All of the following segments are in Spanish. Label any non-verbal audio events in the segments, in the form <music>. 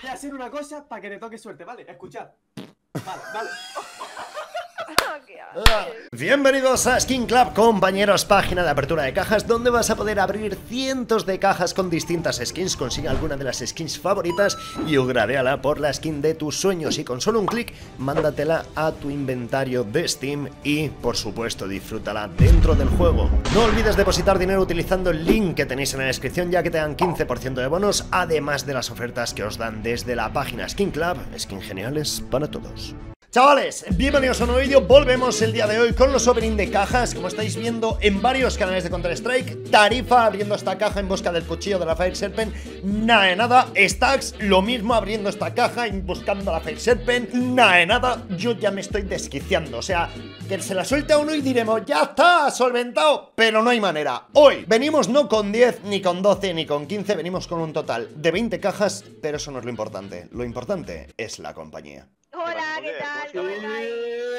voy a hacer una cosa para que te toque suerte, ¿vale? Escuchad. Vale, vale. Bienvenidos a Skin Club, compañeros, página de apertura de cajas donde vas a poder abrir cientos de cajas con distintas skins, consigue alguna de las skins favoritas y upgradeala por la skin de tus sueños y con solo un clic, mándatela a tu inventario de Steam y, por supuesto, disfrútala dentro del juego. No olvides depositar dinero utilizando el link que tenéis en la descripción ya que te dan 15% de bonos, además de las ofertas que os dan desde la página Skin Club, skin geniales para todos. Chavales, bienvenidos a un nuevo vídeo, volvemos el día de hoy con los opening de cajas, como estáis viendo en varios canales de Counter-Strike, Tarifa abriendo esta caja en busca del cuchillo de la Fire Serpent, nada de nada, Stacks lo mismo abriendo esta caja y buscando la Fire Serpent, nada de nada, yo ya me estoy desquiciando, o sea, que se la suelte a uno y diremos, ya está, solventado, pero no hay manera, hoy venimos no con 10, ni con 12, ni con 15, venimos con un total de 20 cajas, pero eso no es lo importante, lo importante es la compañía. Hola, ¿qué tal? ¿Cómo estáis?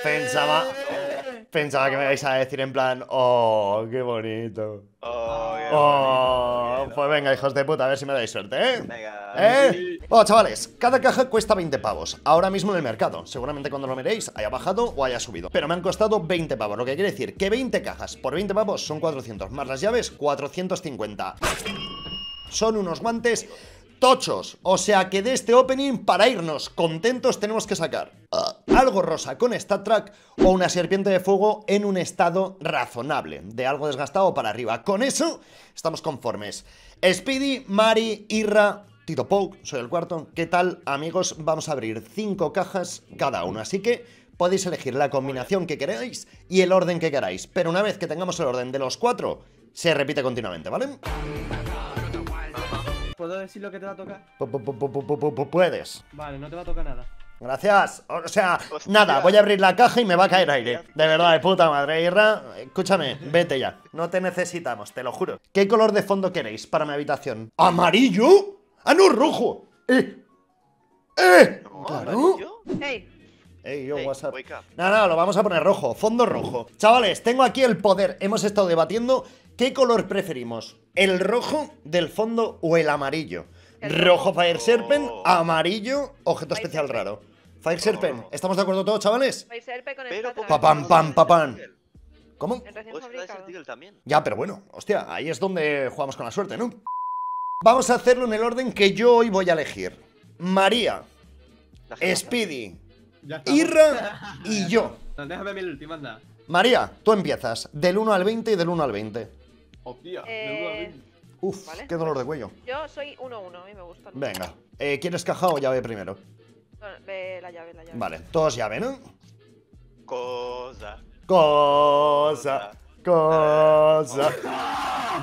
Pensaba, pensaba que me vais a decir en plan, oh, qué bonito. Oh, qué Oh, bonito. pues venga, hijos de puta, a ver si me dais suerte, ¿eh? Venga. ¿Eh? Bueno, chavales, cada caja cuesta 20 pavos. Ahora mismo en el mercado. Seguramente cuando lo miréis haya bajado o haya subido. Pero me han costado 20 pavos. Lo que quiere decir que 20 cajas por 20 pavos son 400. Más las llaves, 450. Son unos guantes tochos. O sea que de este opening, para irnos contentos, tenemos que sacar ah, algo rosa con Stat Track o una serpiente de fuego en un estado razonable. De algo desgastado para arriba. Con eso, estamos conformes. Speedy, Mari, Irra. Tito Poke, soy el cuarto. ¿Qué tal, amigos? Vamos a abrir cinco cajas cada uno. Así que podéis elegir la combinación que queráis y el orden que queráis. Pero una vez que tengamos el orden de los cuatro, se repite continuamente, ¿vale? ¿Puedo decir lo que te va a tocar? Pu- pu- pu- pu- pu- pu- Puedes. Vale, no te va a tocar nada. Gracias. O sea, Hostia. nada, voy a abrir la caja y me va a caer aire. De verdad, de puta madre. Irra, escúchame, vete ya. No te necesitamos, te lo juro. ¿Qué color de fondo queréis para mi habitación? ¿Amarillo? ¡Ah, no, rojo! ¡Eh! ¡Eh! No, Claro. Hey, Ey, yo, Hey, WhatsApp. wake up. No, no, lo vamos a poner rojo, fondo rojo. Chavales, tengo aquí el poder. Hemos estado debatiendo qué color preferimos. ¿El rojo del fondo o el amarillo? El rojo rojo. Fire Serpent, Oh. amarillo, objeto Fire especial Serpent. raro. Fire Serpent, Oh. ¿estamos de acuerdo todos, chavales? vais a serpe con el Pero Star ¿por qué Papam, pam, papam. ¿Cómo? El también. Ya, pero bueno, hostia, ahí es donde jugamos con la suerte, ¿no? Vamos a hacerlo en el orden que yo hoy voy a elegir. María, Speedy. Irra y <laughs> yo. Déjame mi última, anda. María, tú empiezas. Del 1 al 20 y del 1 al 20. Hostia, Eh, uno. Uf, Vale. qué dolor de cuello. Yo soy 1-1, a mí me gusta. el- Venga. Eh, ¿Quieres caja o llave primero? No, ve la llave, la llave. Vale, todos llave, ¿no? Cosa. Cosa. Cosa.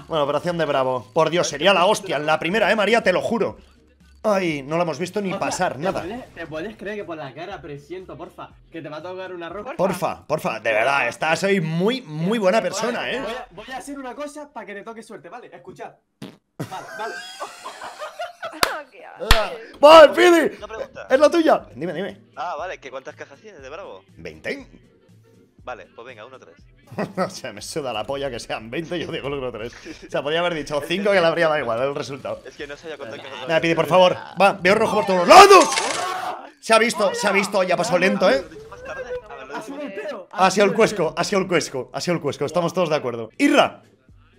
Bueno, operación de Bravo. Por Dios, sería la hostia. La primera, ¿eh, María? Te lo juro. Ay, no la hemos visto ni O sea, pasar, ¿te nada. puedes- ¿Te puedes creer que por la cara presiento, porfa, que te va a tocar una roja? Porfa, porfa, de verdad, estás hoy muy, muy buena persona, Vale, ¿eh? Voy a, voy a hacer una cosa para que te toque suerte, ¿vale? Escuchad. Vale, vale. <laughs> ¿Qué Ah. haces? ¡Va, Speedy! Una pregunta. ¡Es la tuya! Dime, dime. Ah, vale, ¿que ¿cuántas cajas tienes de Bravo? ¿20? Vale, pues venga, uno, tres. <laughs> o sea, me suda la polla que sean 20, yo digo lo 3. O sea, podría haber dicho 5 que le habría dado igual el resultado. Es que no sabía cuántas cajas Nada, Pidi, por favor. Va, veo rojo por todos lados. Se ha visto, se ha visto, ya pasó lento, ¿eh? Ha sido el peo. Ha sido el cuesco, ha sido el cuesco, ha sido el cuesco, estamos todos de acuerdo. Irra,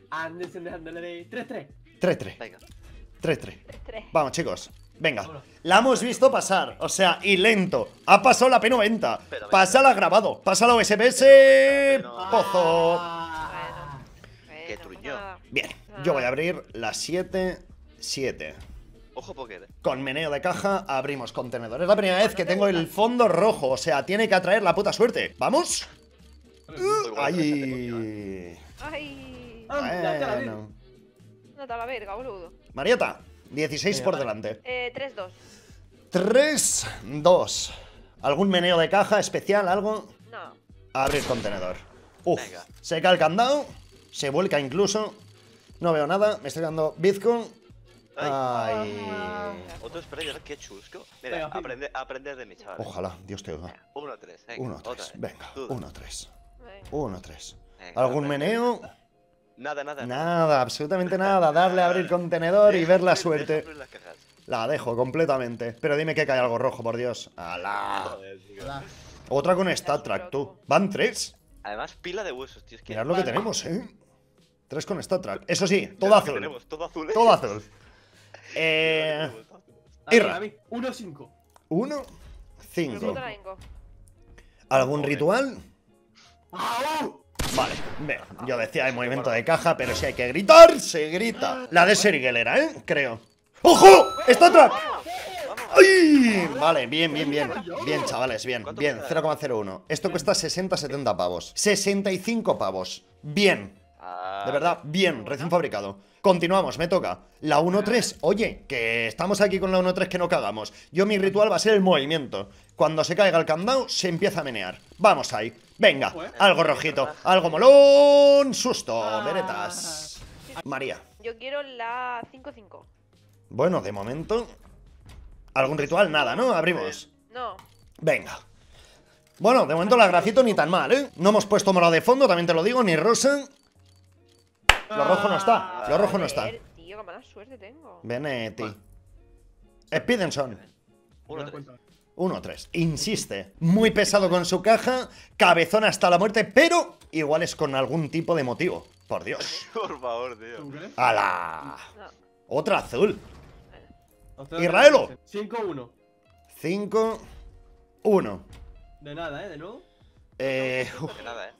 Anderson dejándole de 3-3. 3-3, Venga. 3-3. Tres. Vamos, chicos, venga. La hemos visto pasar, o sea, y lento. Ha pasado la P90, Pero, pasa la grabado, pasa la USBS, pozo. Qué truño. Bien, yo voy a abrir la 7-7. Ojo, póker. Con meneo de caja abrimos contenedor. Es la primera vez que tengo el fondo rojo, o sea, tiene que atraer la puta suerte. ¿Vamos. Ahí. Ay, la vi. Bueno. no te la verga, boludo. Marieta, 16 por delante. Eh, 3-2. 3, 2. ¿Algún meneo de caja especial? ¿Algo? No. Abrir contenedor. Uf, Venga. se cae el candado, se vuelca incluso. No veo nada, me estoy dando Bizco. Ay. Otro sprayer, qué chusco. Venga, Mira, fin. aprende, aprende de mi chaval. Ojalá, Dios te oiga. Uno, tres. Venga, 1, otra 3, vez. venga, Tú. 1, 3. Venga. 1, 3. Venga, ¿Algún aprende. meneo? Nada, nada. Nada, absolutamente nada. Darle a abrir contenedor y ver la suerte. La dejo completamente. Pero dime que cae algo rojo, por Dios. Hola. Otra con Stat Track, tú. Van tres. Además, pila de huesos, tío. Es que. Mirad lo que tenemos, ¿eh? Tres con Stat Track. Eso sí, todo azul. Tenemos, todo azul, ¿eh? Todo azul. <laughs> Eh. Irra. a mí. 1-5. Uno, Yo cinco. te la vengo. ¿Algún Joder. ritual? ¡Au! Vale, ve, yo decía hay movimiento de caja, pero si hay que gritar, se grita. La de Seriguelera, ¿eh? Creo. ¡Ojo! ¡Está atrás! ¡Ay! Vale, bien, bien, bien. Bien, chavales, bien, ¿Cuánto bien. cuesta? 0,01. Esto cuesta 60-70 pavos. 65 pavos. Bien. Ah, De verdad, bien, recién fabricado. Continuamos, me toca. La 1-3. Oye, que estamos aquí con la 1-3 que no cagamos. Yo mi ritual va a ser el movimiento. Cuando se caiga el candado, se empieza a menear. Vamos ahí. Venga, algo rojito, algo molón. Susto, Ah. veretas. María. Yo quiero la 5-5. Bueno, de momento. ¿Algún ritual? Nada, ¿no? Abrimos. No. Venga. Bueno, de momento la grafito ni tan mal, ¿eh? No hemos puesto morado de fondo, también te lo digo, ni rosa. Lo rojo no está, lo rojo no está. Tío, qué mala suerte tengo. Benetti. Spedenson. Uno, Me tres. das cuenta. 1-3. Insiste. Muy pesado con su caja. Cabezón hasta la muerte, pero igual es con algún tipo de motivo. Por Dios. <laughs> Por favor, tío. ¡Hala! Otra azul. Israelo. 5-1. 5, 1. De nada, ¿eh? De nuevo. Eh, De nada, eh.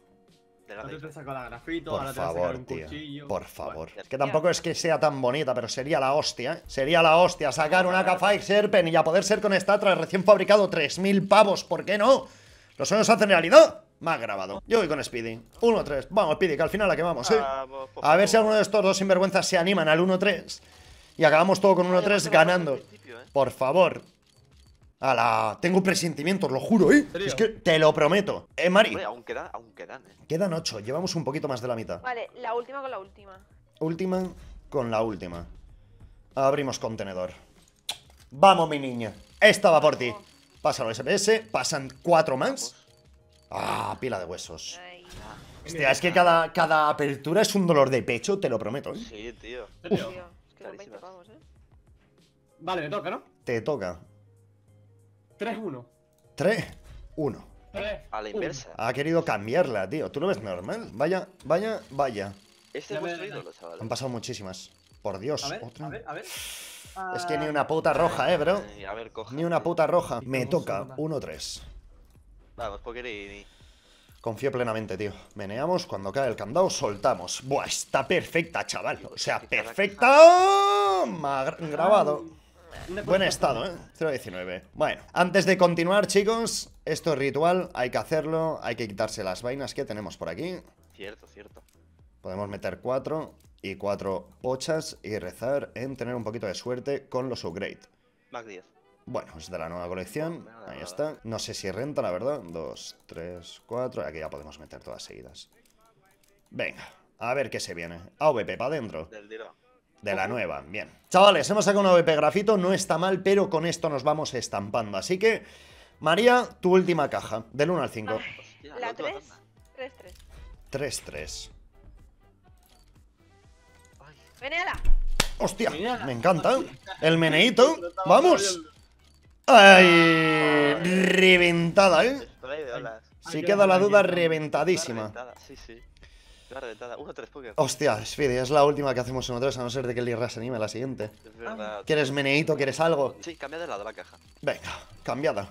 De. Antes te saco la grafito, por ahora te vas a sacar favor, un tío. cuchillo. Por favor. Bueno, Que tampoco es que sea tan bonita, pero sería la hostia, ¿eh? Sería la hostia sacar una K5 Serpent y a poder ser con esta otra recién fabricado 3.000 pavos. ¿Por qué no? Los sueños hacen realidad. Más grabado. Yo voy con Speedy. 1-3. Vamos, Speedy, que al final la quemamos, ¿eh? Vamos, por A ver si favor. alguno de estos dos sinvergüenzas se animan al 1-3 y acabamos todo con 1-3 Vaya, ganando. eh. Por favor. Ala, tengo presentimientos, lo juro, ¿eh? serio? Es que te lo prometo. Eh, Mari, Hombre, aún quedan, aún quedan, eh. quedan 8, llevamos un poquito más de la mitad. Vale, la última con la última. Última con la última. Abrimos contenedor. Vamos, mi niña. Esta va por ti. Pásalo SPS, pasan cuatro más. Ah, pila de huesos. Hostia, es que cada, cada apertura es un dolor de pecho, te lo prometo. ¿eh? Sí, tío. Es que son 20 Clarísimas. pavos, eh. Vale, me toca, ¿no? Te toca. 3-1. 3, 1. 3. A la inversa. Ha querido cambiarla, tío. ¿Tú lo ves normal? Vaya, vaya, vaya. Este es vuestro ídolo, chaval. Han pasado muchísimas. Por Dios, A ver, otra. a ver, a ver. Es que ni una puta roja, eh, bro. A ver, coja. Ni una puta roja. Me toca anda. 1-3. Vamos, Pokerini. Confío plenamente, tío. Meneamos, cuando cae el candado, soltamos. Buah, está perfecta, chaval. O sea, perfecta. Ma- grabado. Buen estado, ¿eh? 0.19. Bueno, antes de continuar, chicos, esto es ritual, hay que hacerlo, hay que quitarse las vainas que tenemos por aquí. Cierto, cierto. Podemos meter cuatro y cuatro pochas y rezar en tener un poquito de suerte con los upgrade. Mac 10. Bueno, es de la nueva colección, ahí está. No sé si renta, la verdad. Dos, tres, cuatro, aquí ya podemos meter todas seguidas. Venga, a ver qué se viene. AVP para adentro. Del tiro. De la nueva, bien. Chavales, hemos sacado una VP grafito, no está mal, pero con esto nos vamos estampando. Así que, María, tu última caja, del 1 al 5. Hostia, La última 3, tanda. 3, 3. 3-3. Ay, ¡Veneala! Hostia, me encanta. El meneíto. Vamos. Ay, reventada, ¿eh? Ay, queda la duda, reventadísima. Reventada, Sí, sí. Una reventada. 1-3 Poker. Hostia, Speedy, es la última que hacemos nosotros, a no ser de que el Lirra se anime a la siguiente. Es verdad. ¿Quieres meneíto? ¿Quieres algo? Sí, cambia de lado la caja. Venga, cambiada.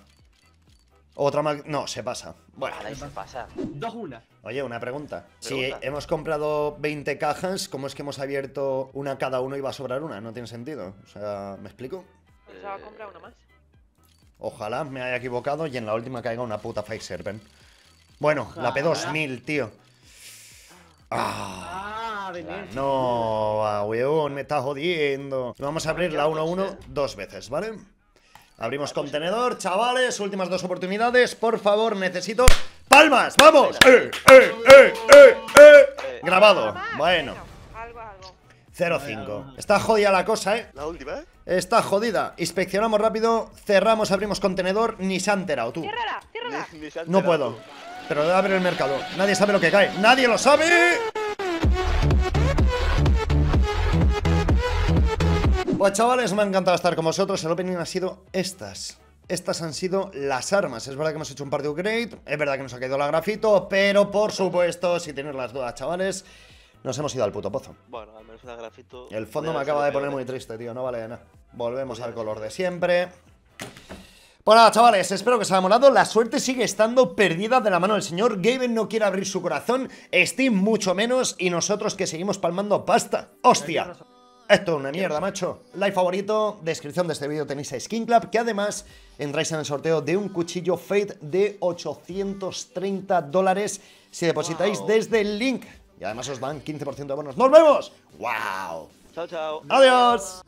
Otra más. No, se pasa. Bueno, ahí se pasa. 2-1. oye, una pregunta. Si hemos comprado 20 cajas, ¿cómo es que hemos abierto una cada uno y va a sobrar una? No tiene sentido. O sea, ¿me explico? Pensaba comprar una más. Ojalá me haya equivocado y en la última caiga una puta Fire Serpent. Bueno, la Ojalá. P2000, tío. Ah, Ah, no, ah, weón, me está jodiendo. Vamos a abrir la 1-1 dos veces, ¿vale? Abrimos contenedor, chavales, últimas dos oportunidades. Por favor, necesito palmas, vamos. ¡Eh, eh, eh, eh, eh! Grabado. Bueno, venga, Algo, algo. 0-5. Está jodida la cosa, ¿eh? La última, ¿eh? Está jodida. Inspeccionamos rápido, cerramos, abrimos contenedor, ni se ha enterado, tú. ¡Ciérrala! ¡Ciérrala! Ni- ni se ha No puedo. Pero debe abrir el mercado. Nadie sabe lo que cae. ¡Nadie lo sabe! Pues chavales, me ha encantado estar con vosotros. El opening ha sido estas. Estas han sido las armas. Es verdad que hemos hecho un par de upgrade. Es verdad que nos ha caído la grafito. Pero por supuesto, si tenéis las dudas, chavales, nos hemos ido al puto pozo. Bueno, al menos una grafito. El fondo me acaba de poner muy triste, tío. No vale de nada. Volvemos al color de siempre. Pues nada, chavales, espero que os haya molado. La suerte sigue estando perdida de la mano del señor. Gaben no quiere abrir su corazón. Steam mucho menos. Y nosotros que seguimos palmando pasta. ¡Hostia! Esto es una mierda, macho. Like favorito, descripción de este vídeo tenéis a Skin Club, que además entráis en el sorteo de un cuchillo Fate de 830 dólares si depositáis Wow. desde el link. Y además os dan 15% de bonos. ¡Nos vemos! ¡Wow! Chao, chao. ¡Adiós!